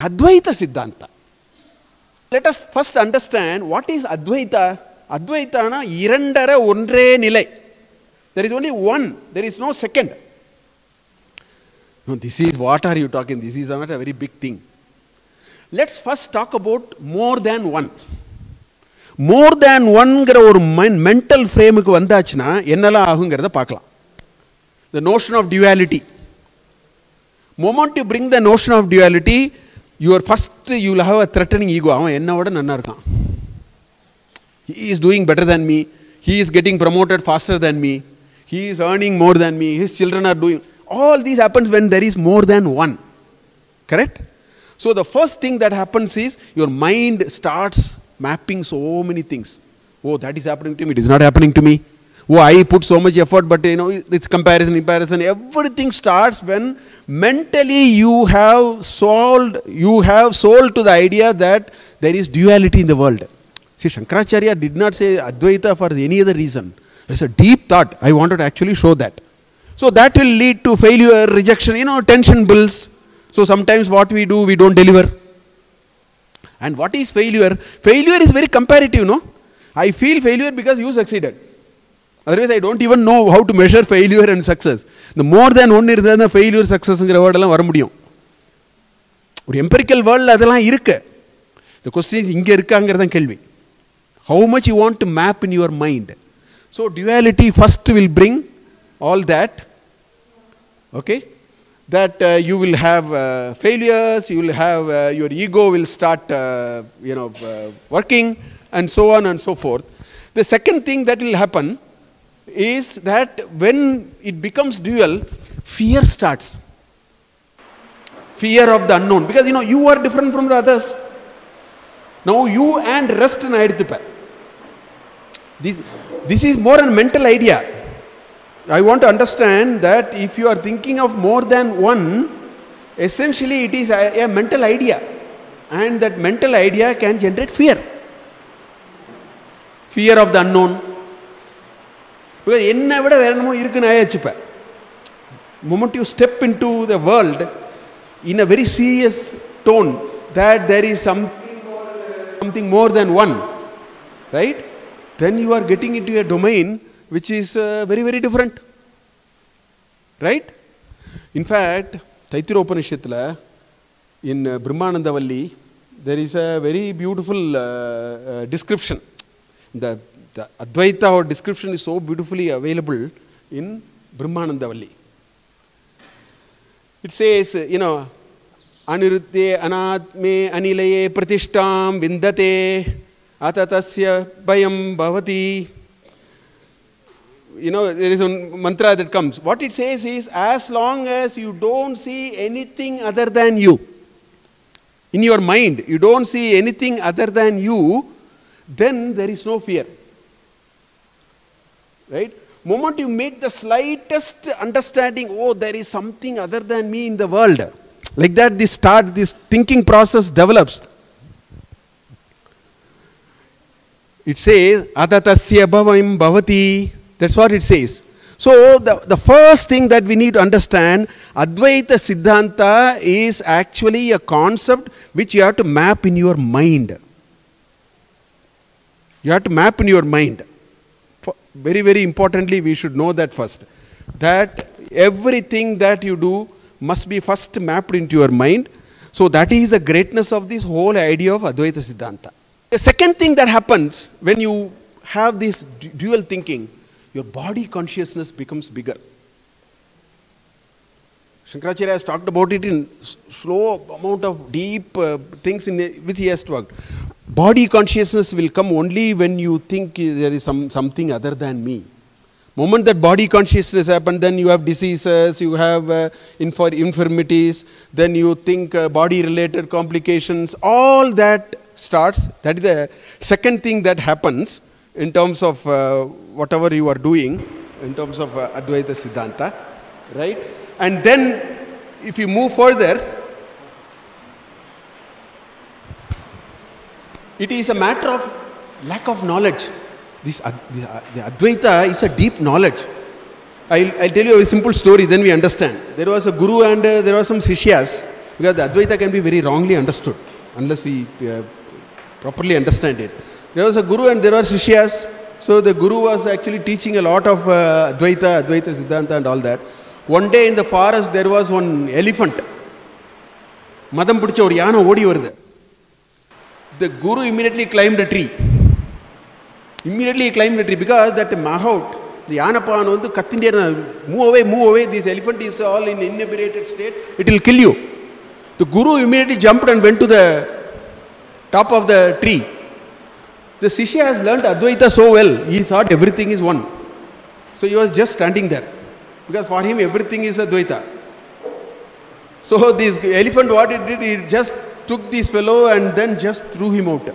Advaita Siddhanta. Let us first understand what is Advaita. Advaitana இரண்டர ஒன்றே நிலை. There is only one, there is no second. No, this is what are you talking? This is not a very big thing. Let's first talk about more than one. மோர் தேன் ஒன்கிற ஒரு mental ஃப்ரேமுக்கு வந்தாச்சுன்னா என்னெல்லாம் ஆகுங்கிறத பார்க்கலாம் the notion of duality moment you bring the notion of duality your first you will have a threatening ego அவன் என்ன விட நன்னா இருக்கான் he is doing better than me he is getting promoted faster than me he is earning more than me his children are doing all these happens when there is more than one correct so the first thing that happens is your mind starts mapping so many things. Oh, that is happening to me. It is not happening to me. Oh, I put so much effort, but you know, it's comparison, comparison. Everything starts when mentally you have solved, you have sold to the idea that there is duality in the world. See, Shankaracharya did not say Advaita for any other reason. It's a deep thought. I wanted to actually show that. So that will lead to failure, rejection, you know, tension builds. So sometimes what we do, we don't deliver. And what is failure? Failure is very comparative, no? I feel failure because you succeeded. Otherwise I don't even know how to measure failure and success இந்த more than ஒன்று இருந்தால் தான் failure சக்ஸஸ்ங்கிற வேர்டெல்லாம் வர முடியும் ஒரு empirical வேர்ல்டில் அதெல்லாம் இருக்கு இந்த கொஸ்டின்ஸ் இங்கே இருக்காங்கிறது தான் கேள்வி how much you want to map in your mind so duality first will bring all that okay that you will will have uh, will you will have uh, your ego will and so know, working, and so on and so forth. The second is that when it becomes dual, fear starts. Fear of the unknown, because you know you are different from the others. Now you and rest in This this is more a mental idea. I want to understand that if you are thinking of more than one, essentially it is a, a, mental idea. And that mental idea can generate fear. Fear of the unknown. Because என்னை விட வேற என்னமோ இருக்குன்னு யோசிப்பேன் moment you step into the world in a very serious tone that there is some something more than one right then you are getting into a domain which is very very different right in fact தைத்திரோபனிஷத்தில் in Brahmanandavalli there is a very beautiful description இந்த The, Advaita or description is so beautifully available in Brahmanandavalli. It says, you know, Anirutye anatme anilaye pratishtam vindate atatasya bayam bhavati you know, there is a mantra that comes. What it says is, as long as you don't see anything other than you, in your mind, you don't see anything other than you, then there is no fear. Right? Moment you make the slightest understanding, oh, there is something other than me in the world, like that, this start, this thinking process develops. It says, Adatasya bhavam bhavati, that's what it says. So, the, the first thing that we need to understand, Advaita Siddhanta is actually a concept which you have to map in your mind. You have to map in your mind. Very, very importantly, we should know that first. That everything that you do must be first mapped into your mind. So, that is the greatness of this whole idea of Advaita Siddhanta. The second thing that happens when you have this dual thinking, your body consciousness becomes bigger. Shankaracharya has talked about it in slow amount of deep uh, things in which he has worked. Body consciousness will come only when you think there is some, something other than me. Moment that body consciousness happens, then you have diseases, you have uh, infor- infirmities, then you think uh, body related complications, all that starts. That is the second thing that happens in terms of uh, whatever you are doing, in terms of uh, Advaita Siddhanta, right? And then, if you move further, it is a matter of lack of knowledge. This, uh, the, the Advaita is a deep knowledge. I'll, I'll, tell you a simple story, then we understand. There was a guru and there were some sishyas. Because the Advaita can be very wrongly understood unless we uh, properly understand it. There was a guru and there were Sishyas. So the guru was actually teaching a lot of uh, Advaita, Advaita Siddhanta and all that. One day in the forest there was one elephant. மதம் பிடிச்ச ஒரு யானை ஓடி வருது the guru immediately climbed a tree. Immediately he climbed a tree because that Mahout, the Yanapan, on the Katindiana, move away, move away, this elephant is all in inebriated state, it will kill you. The guru immediately jumped and went to the top of the tree. The Sishya has learned Advaita so well, he thought everything is one. So he was just standing there because for him everything is Advaita. So this elephant, what it did, it just took this fellow and then just threw him out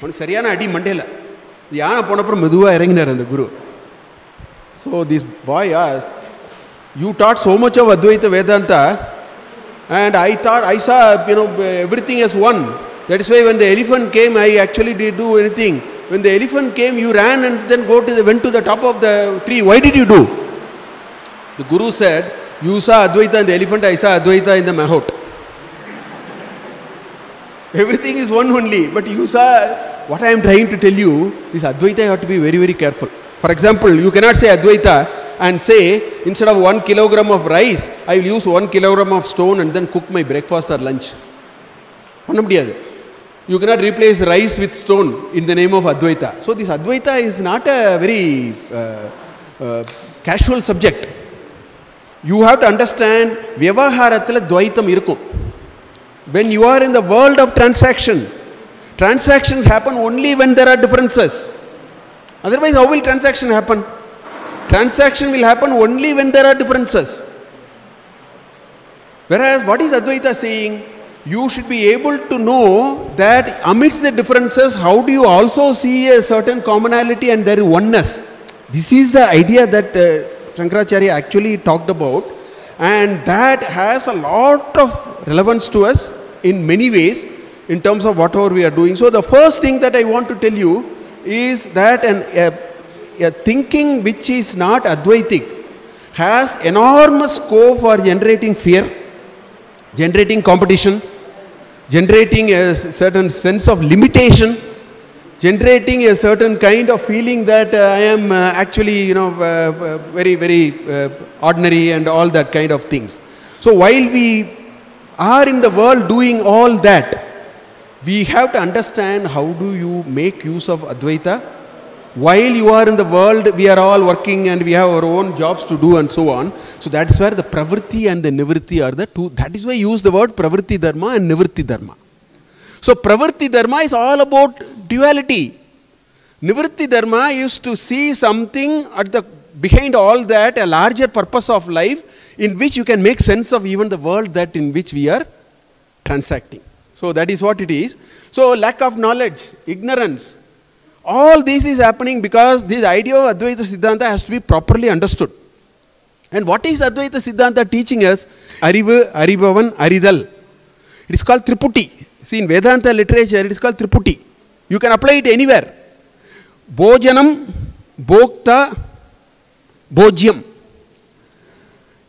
அவனுக்கு சரியான அடி மண்டையில் யானை போனப்புறம் மெதுவாக இறங்கினார் அந்த குரு so this bye you dot so much of Advaita Vedanta and I thought I saw you know everything as one that is why when the elephant came I actually didn't do anything when the elephant came you ran and then go to the went to the top of the tree why did you do the guru said you saw Advaita in the elephant I saw Advaita in the mahout everything is one only but you saw what I am trying to tell you is Advaita you have to be very very careful for example you cannot say Advaita and say instead of one kilogram of rice I will use one kilogram of stone and then cook my breakfast or lunch பண்ண முடியாது you cannot replace rice with stone in the name of Advaita so this Advaita is not a very uh, uh, casual subject you have to understand விவகாரத்தில் துவைத்தம் இருக்கும் when you are in the world of transaction transactions happen only when there are differences. Otherwise how will transaction happen? Transaction will happen only when there are differences. Whereas what is advaita saying? You should be able to know that amidst the differences how do you also see a certain commonality and there is oneness? This is the idea that uh, shankaracharya actually talked about and that has a lot of relevance to us in many ways in terms of whatever we are doing. So, the first thing that I want to tell you is that an, a, a thinking which is not Advaitic has enormous scope for generating fear, generating competition, generating a certain sense of limitation, generating a certain kind of feeling that uh, I am uh, actually, you know, uh, very, very ordinary and all that kind of things. So, while we are in the world doing all that, we have to understand how do you make use of Advaita. While you are in the world, we are all working and we have our own jobs to do and so on. So that is where the pravritti and the nivritti are the two. That is why I use the word pravritti dharma and nivritti dharma. So pravritti dharma is all about duality. Nivritti dharma is to see something at the behind all that, a larger purpose of life in which you can make sense of even the world that in which we are transacting. So that is what it is. So lack of knowledge, ignorance, all this is happening because this idea of Advaita Siddhanta has to be properly understood. And what is Advaita Siddhanta teaching us? Arivu, Aribavan, Aridal. It is called Triputi. See in Vedanta literature it is called Triputi. You can apply it anywhere. Bhojanam, Bhokta, Bhojyam.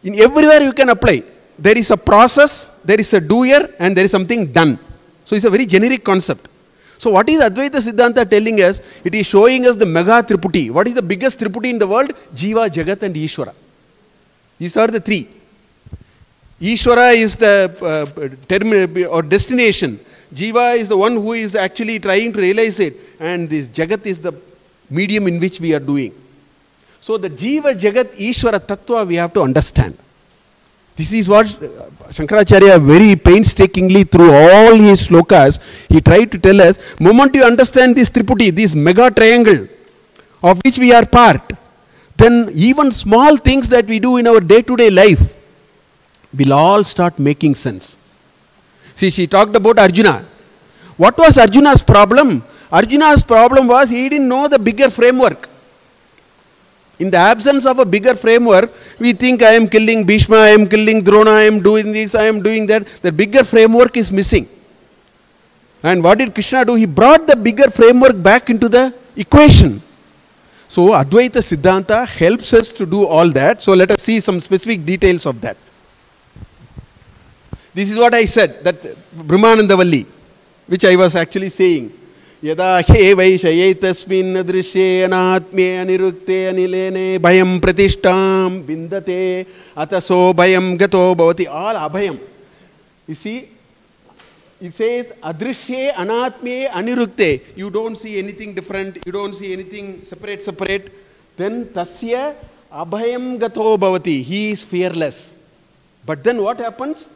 In everywhere you can apply. There is a process, there is a doer, and there is something done. So it's a very generic concept. So what is Advaita Siddhanta telling us? It is showing us the mega Triputi. What is the biggest Triputi in the world? Jiva, Jagat and Ishvara. These are the three. Ishvara is the uh, term or destination. Jiva is the one who is actually trying to realize it. And this Jagat is the medium in which we are doing. So the Jiva Jagat Ishvara Tattva we have to understand. This is what Shankaracharya very painstakingly through all his slokas, he tried to tell us, moment you understand this Triputi, this mega triangle of which we are part, then even small things that we do in our day-to-day life will all start making sense. See, she talked about Arjuna. What was Arjuna's problem? Arjuna's problem was he didn't know the bigger framework. In the absence of a bigger framework, we think I am killing Bhishma, I am killing Drona, I am doing this, I am doing that. The bigger framework is missing. And what did Krishna do? He brought the bigger framework back into the equation. So Advaita Siddhanta helps us to do all that. So let us see some specific details of that. This is what I said, that Brahmanandavalli, which I was actually saying. यदा ह्येवैषये तस्मिन् दृश्ये अनात्म्ये अनिरुक्ते अनिलेने भयं प्रतिष्ठां विन्दते अतसो भयं गतो भवति all अभयं see, it says adrishye anatmye anirukte. You don't see anything different, you don't see anything separate, separate. Then tasya abhayam gato bhavati. He is fearless. But then what happens?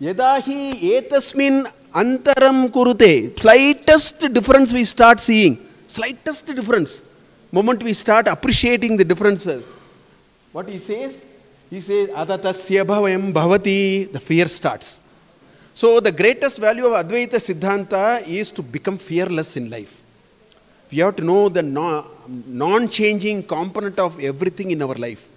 Yada hi etasmin antaram kurute. Slightest difference we start seeing. Slightest difference. Moment we start appreciating the differences. What he says? He says, Adatasya bhavayam bhavati. The fear starts. So the greatest value of Advaita Siddhanta is to become fearless in life. We have to know the non changing component of everything in our life.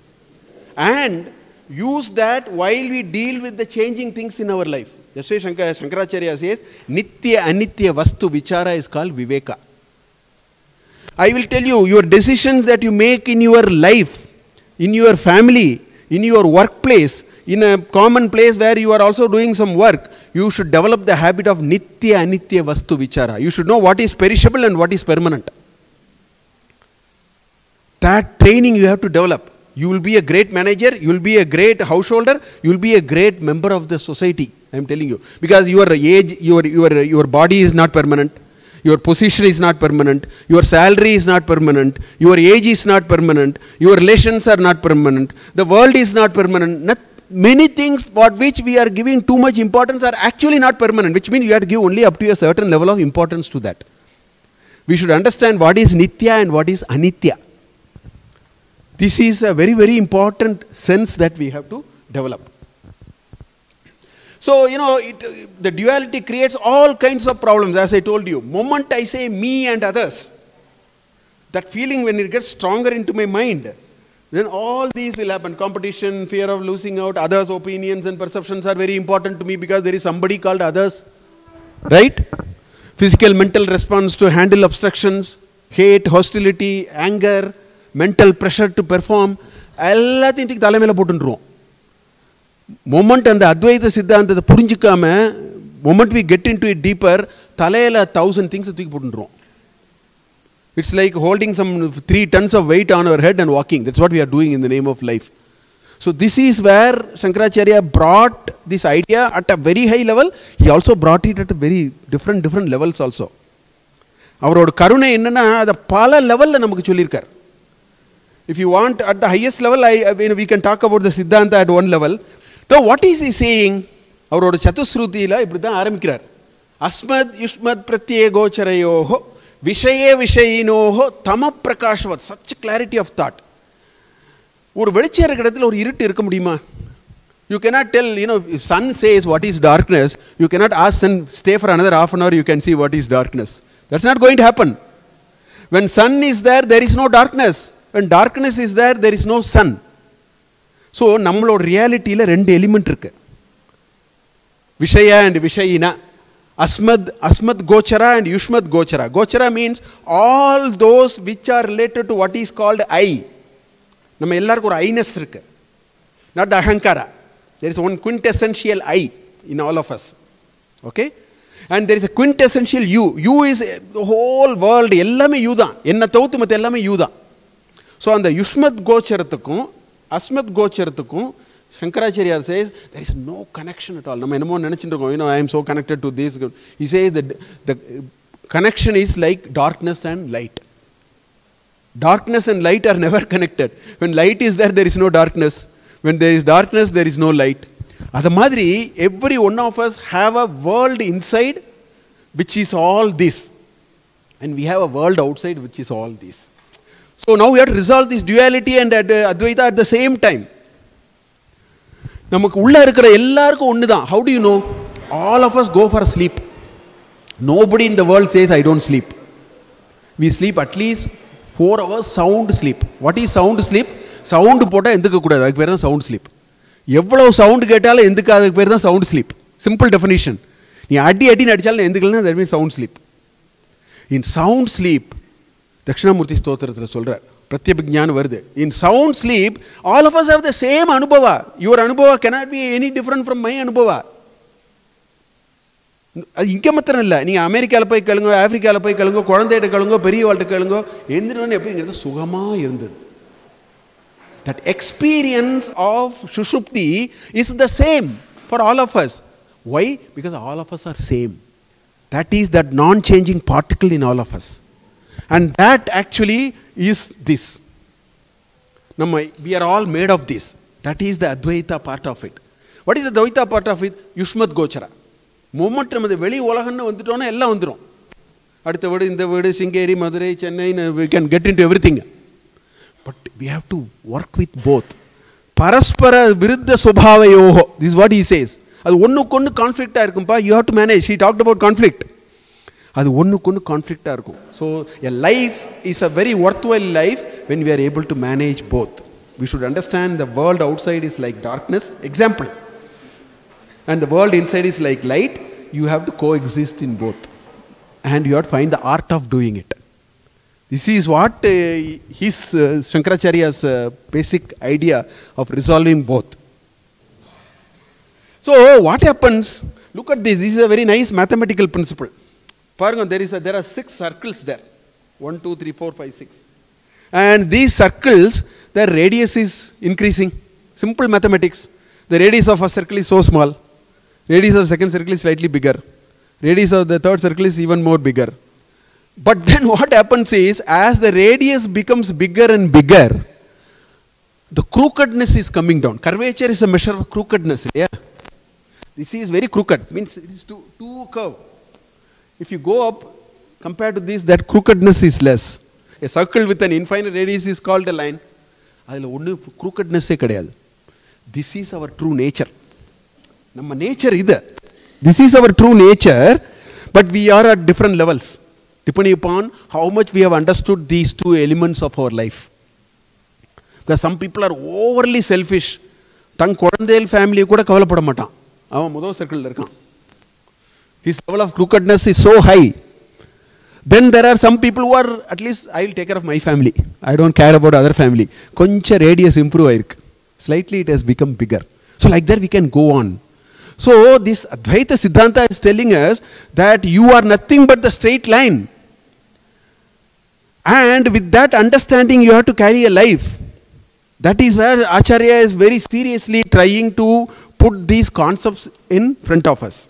And use that while we deal with the changing things in our life. That's why Shankar, Shankaracharya says, Nitya Anitya Vastu Vichara is called Viveka. I will tell you, your decisions that you make in your life, in your family, in your workplace, in a common place where you are also doing some work, you should develop the habit of nitya anitya vastu vichara. You should know what is perishable and what is permanent. That training you have to develop. You will be a great manager, you will be a great householder, you will be a great member of the society. I am telling you. Because your age, your, your, your body is not permanent. Your position is not permanent. Your salary is not permanent. Your age is not permanent. Your relations are not permanent. The world is not permanent. Not, many things for which we are giving too much importance are actually not permanent, which means you have to give only up to a certain level of importance to that. We should understand what is nitya and what is anitya. This is a very, very important sense that we have to develop. So, you know, it, the duality creates all kinds of problems, as I told you. Moment I say me and others, that feeling when it gets stronger into my mind, then all these will happen. Competition, fear of losing out, others' opinions and perceptions are very important to me because there is somebody called others. Right? Physical, mental response to handle obstructions, hate, hostility, anger, mental pressure to perform எல்லாத்தையும் தூக்கி தலைமையில் போட்டுருவோம் moment அந்த அத்வைத சித்தாந்தத்தை புரிஞ்சிக்காம moment we get into it deeper தலையில் thousand திங்ஸை தூக்கி போட்டுருவோம் it's like holding some three tons of weight on our head and walking that's what we are doing in the name of life so this is where Shankaracharya brought this idea at a very high level he also brought it at very different different levels levels அவரோட கருணை என்னென்னா அதை பல லெவலில் நமக்கு சொல்லியிருக்கார் if you want at the highest level I we can talk about the Siddhanta at one level though what is he saying அவரோட சத்துஸ்ருதியில் இப்படி தான் ஆரம்பிக்கிறார். அஸ்மத் யுஷ்மத் பிரத்யே கோச்சரையோகோ விஷய விஷயினோஹோ தம பிரகாஷ்வத். சச் கிளாரிட்டி ஆஃப் தாட் ஒரு வெளிச்சம் இருக்கிற இடத்துல ஒரு இருட்டு இருக்க முடியுமா? You cannot tell you know sun says what is darkness you cannot ask sun stay for another of an hour you can see what is darkness that's not going to happen when sun is there there is no darkness when darkness is there there is no Sun so நம்மளோட ரியாலிட்டியில் ரெண்டு element இருக்கு விஷய and விஷயினா Asmad, Asmad Gochara and Yushmad Gochara. Gochara means all those which are related to what is called I. நம்ம எல்லாருக்கும் ஒரு ஐனஸ் இருக்கு not the அகங்காரா there is one குவிண்ட் essential I in all of us okay and there is a குவிண்ட் essential you you is whole world எல்லாமே you தான் என்ன தவிர்த்து மற்ற எல்லாமே யூ தான் ஸோ அந்த யுஷ்மத் கோச்சரத்துக்கும் Asmat கோச்சரத்துக்கும் Shankaracharya says there is no connection at all. நம்ம என்னமோ நினச்சிட்டு இருக்கோம் you know I am so connected to this he says that the connection is like darkness and light. Darkness and light are never connected. When light is there, there is no darkness. When there is darkness, there is no light. அது மாதிரி every one of us have a world inside which is all this and we have a world outside which is all this so now you had resolve this duality and Advaita at the same time நமக்கு உள்ளே இருக்கிற எல்லாருக்கும் ஒன்று தான் how do you know all of us go for sleep nobody in the world says I don't sleep we sleep at least four hours sound sleep what is sound sleep sound போட்டால் எந்துக்கக்கூடாது அதுக்கு பேர் தான் sound sleep எவ்வளோ sound கேட்டாலும் எந்திக்காததுக்கு பேர் தான் sound sleep simple definition நீ அடி அடின்னு அடித்தாலும் எந்துக்கலன்னா that mean sound sleep in sound sleep Dakshinamurthy ஸ்தோத்திரத்தில் சொல்கிறார் பிரத்யபிஜான்னு வருது. In sound sleep all of us have the same anubhava. Your anubhava cannot be any different from my anubhava. அது இங்கே மாத்திரம் இல்லை. நீங்கள் அமெரிக்காவில் போய் கேளுங்க ஆப்பிரிக்காவில் போய் கேளுங்க குழந்தைகிட்ட கேளுங்க பெரியவாள்கிட்ட கேளுங்க எந்திரன்னு எப்படிங்கிறது சுகமாக இருந்தது. That experience of sushupti is the same for all of us why because all of us are same that is that non changing particle in all of us and that actually is this நம்ம we are all made of this that is the Advaita part of it what is the துவைத்தா part of it யுஷ்மத் கோச்சரா moment நமது வெளி உலகம்னு வந்துட்டோன்னா எல்லாம் வந்துடும் அடுத்த வீடு இந்த வீடு சிங்கேரி மதுரை சென்னைன்னு we can get in to everything but we have to work with both பரஸ்பர விருத்த சுபாவையோகோ திஸ் வாட் ஈ சேஸ் அது ஒன்றுக்கு ஒன்று கான்ஃப்ளிக்டாக இருக்கும்பா you have to manage she talked about conflict அது ஒன்றுக்கு ஒன்று கான்ஃப்ளிக்டாக இருக்கும் so a life is a very worthwhile life when we are able to manage both we should understand the world outside is like darkness example and the world inside is like light, you have to coexist in both. And you have to find the art of doing it. This is what uh, his uh, Shankaracharya's uh, basic idea of resolving both. So, what happens? Look at this. This is a there are six circles there 1, 2, 3, 4, 5, 6. And these circles, their radius is increasing. Simple mathematics. The radius of a circle is so small. Radius of second circle is slightly bigger. Radius of the third circle is even more bigger. But then what happens is, as the radius becomes bigger and bigger, the crookedness is coming down. Curvature is a measure of crookedness. Yeah. This is very crooked. Means it is too, too curved. If you go up, compared to this, that crookedness is less. A circle with an infinite radius is called a line. அதில் ஒன்று குரூக்கட்னஸ்ஸே கிடையாது. This is our true nature நம்ம nature இது. This is our true nature but we are at different levels depending upon how much we have understood these two elements of our life because some people are overly selfish தன் குழந்தைகள் ஃபேமிலியை கூட கவலைப்பட மாட்டான். அவன் முதல் சர்க்கிளில் இருக்கான். His level of crookedness is so high. Then there are some people who are, at least I'll take care of my family. I don't care about other family. Concha radius improve. Slightly it has become bigger. So like that we can go on. So this Advaita Siddhanta is telling us that you are nothing but the straight line. And with that understanding you have to carry a life. That is where Acharya is very seriously trying to put these concepts in front of us.